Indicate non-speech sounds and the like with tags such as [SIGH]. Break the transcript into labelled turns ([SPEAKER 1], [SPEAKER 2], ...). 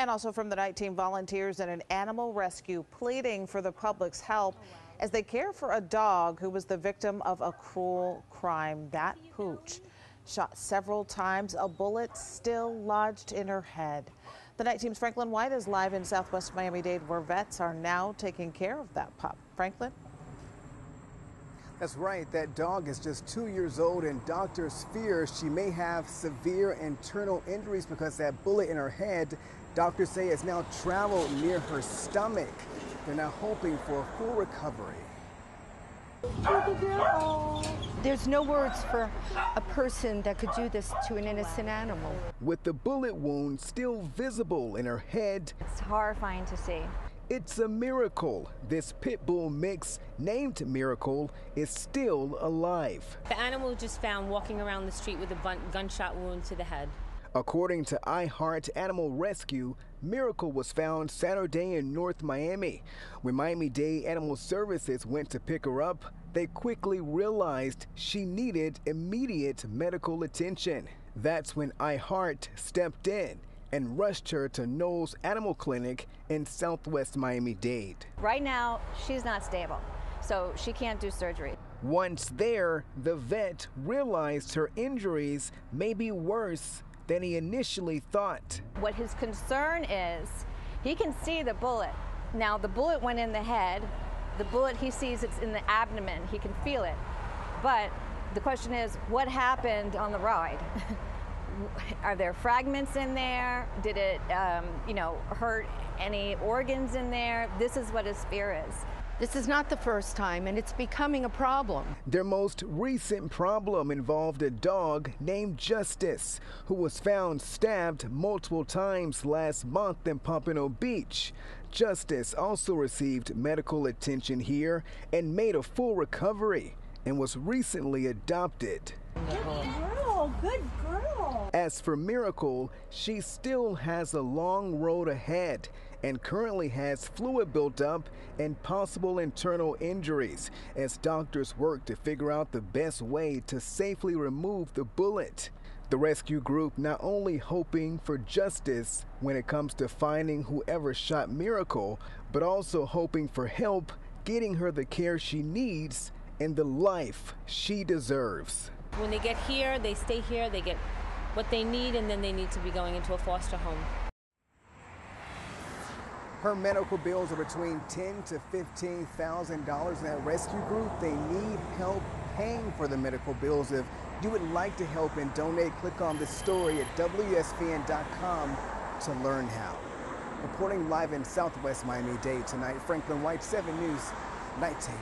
[SPEAKER 1] And also from the night team, volunteers and an animal rescue pleading for the public's help oh, as they care for a dog who was the victim of a cruel crime. That pooch shot several times, a bullet still lodged in her head. The night team's Franklin White is live in Southwest Miami-Dade where vets are now taking care of that pup. Franklin?
[SPEAKER 2] That's right. That dog is just two years old, and doctors fear she may have severe internal injuries because that bullet in her head, doctors say, has now traveled near her stomach. They're now hoping for a full recovery.
[SPEAKER 3] There's no words for a person that could do this to an innocent animal.
[SPEAKER 2] With the bullet wound still visible in her head,
[SPEAKER 4] it's horrifying to see.
[SPEAKER 2] It's a miracle. This pit bull mix, named Miracle, is still alive.
[SPEAKER 5] The animal just found walking around the street with a gunshot wound to the head.
[SPEAKER 2] According to iHeart Animal Rescue, Miracle was found Saturday in North Miami. When Miami-Dade Animal Services went to pick her up, they quickly realized she needed immediate medical attention. That's when iHeart stepped in and rushed her to Knowles Animal Clinic in southwest Miami Dade.
[SPEAKER 4] Right now, she's not stable, so she can't do surgery.
[SPEAKER 2] Once there, the vet realized her injuries may be worse than he initially thought.
[SPEAKER 4] What his concern is, he can see the bullet. Now, the bullet went in the head. The bullet, he sees it's in the abdomen. He can feel it. But the question is, what happened on the ride? [LAUGHS] [LAUGHS] are there fragments in there? Did it, um, you know, hurt any organs in there? This is what a spear is.
[SPEAKER 3] This is not the first time, and it's becoming a problem.
[SPEAKER 2] Their most recent problem involved a dog named Justice, who was found stabbed multiple times last month in Pompano Beach. Justice also received medical attention here and made a full recovery and was recently adopted.
[SPEAKER 6] Girl, good girl.
[SPEAKER 2] As for Miracle, she still has a long road ahead and currently has fluid built up and possible internal injuries as doctors work to figure out the best way to safely remove the bullet. The rescue group not only hoping for justice when it comes to finding whoever shot Miracle, but also hoping for help getting her the care she needs and the life she deserves.
[SPEAKER 5] When they get here, they stay here, they get what they need, and then they need to be going into a foster home.
[SPEAKER 2] Her medical bills are between ten to fifteen thousand dollars. In that rescue group, they need help paying for the medical bills. If you would like to help and donate, click on the story at WSVN.com to learn how. Reporting live in Southwest Miami-Dade tonight, Franklin White, 7 News, Night Team.